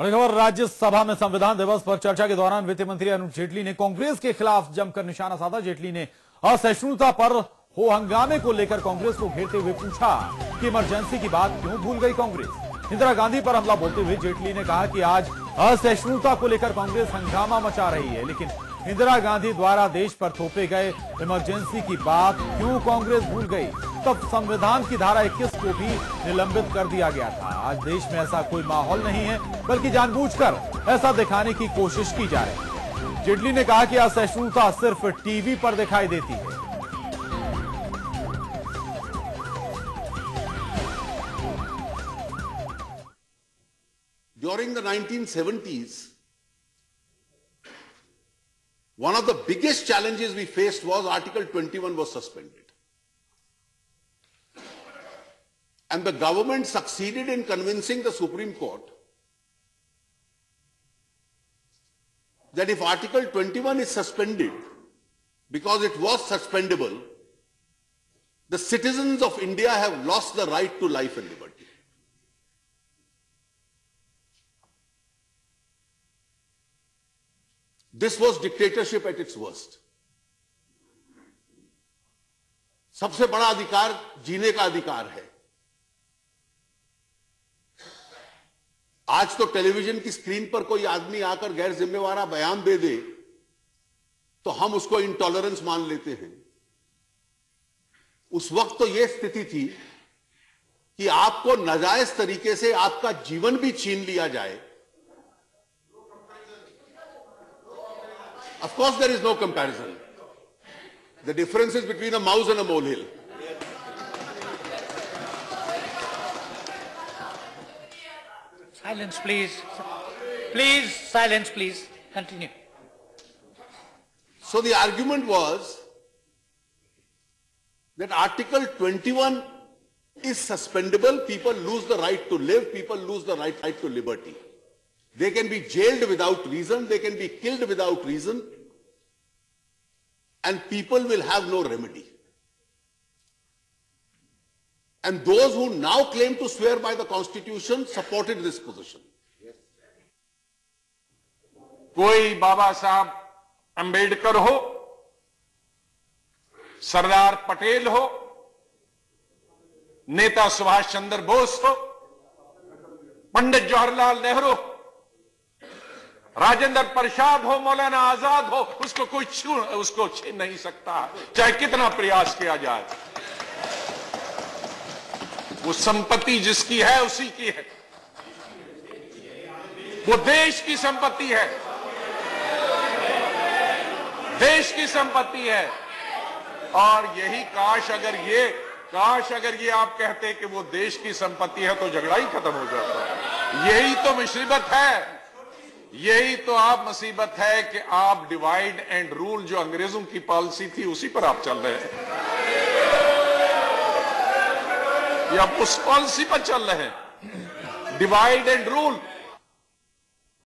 बड़ी खबर राज्यसभा में संविधान दिवस पर चर्चा के दौरान वित्त मंत्री अरुण जेटली ने कांग्रेस के खिलाफ जमकर निशाना साधा। जेटली ने असहिष्णुता पर हो हंगामे को लेकर कांग्रेस को घेरते हुए पूछा कि इमरजेंसी की बात क्यों भूल गई कांग्रेस? इंदिरा गांधी पर हमला बोलते हुए जेटली ने कहा कि आज असहिष्णुता को लेकर कांग्रेस हंगामा मचा रही है, लेकिन इंदिरा गांधी द्वारा देश पर थोपे गए इमरजेंसी की बात क्यों कांग्रेस भूल गई? तब संविधान की धारा 21 को भी निलंबित कर दिया गया था। आज देश में ऐसा कोई माहौल नहीं है बल्कि जानबूझकर ऐसा दिखाने की कोशिश की जा रही है। जेटली ने कहा कि असहिष्णुता सिर्फ़ टीवी पर दिखाई देती है। During the 1970s, one of the biggest challenges we faced was Article 21 was suspended. And the government succeeded in convincing the Supreme Court that if Article 21 is suspended, because it was suspendable, the citizens of India have lost the right to life and liberty. This was dictatorship at its worst. सबसे बड़ा अधिकार जीने का अधिकार है आज तो television की स्क्रीन पर कोई आदमी आकर गैर जिम्मेवारा बयान दे दे तो हम उसको इंटॉलरेंस मान लेते हैं। उस वक्त तो यह स्थिति थी कि आपको नाजायज तरीके से आपका जीवन भी छीन लिया जाए। Of there is no no the difference is between a a and a a molehill. Silence, please. Please, silence, please. Continue. So the argument was that Article 21 is suspendable. People lose the right to live. People lose the right, right to liberty. They can be jailed without reason. They can be killed without reason. And people will have no remedy. And those who now claim to swear by the constitution supported this position. कोई बाबा साहब अंबेडकर हो, सरदार पटेल हो, नेता सुभाष चंद्र बोस हो, पंडित जवाहरलाल नेहरू राजेंद्र प्रसाद हो, मौलाना आज़ाद हो, उसको कोई छू, उसको छीन नहीं सकता चाहे कितना प्रयास किया जाए वो संपत्ति जिसकी है, उसी की है। वो देश की संपत्ति है। देश की संपत्ति है। और यही काश अगर ये, काश अगर ये आप कहते कि वो देश की संपत्ति है तो झगड़ा ही खत्म हो जाता यही तो मुसीबत है। यही तो आप मुसीबत है कि आप डिवाइड एंड रूल जो अंग्रेज़ों की पॉलिसी थी, उसी पर आप चल रहे हैं। या उस पॉलिसी पर चल रहे हैं? Divide and rule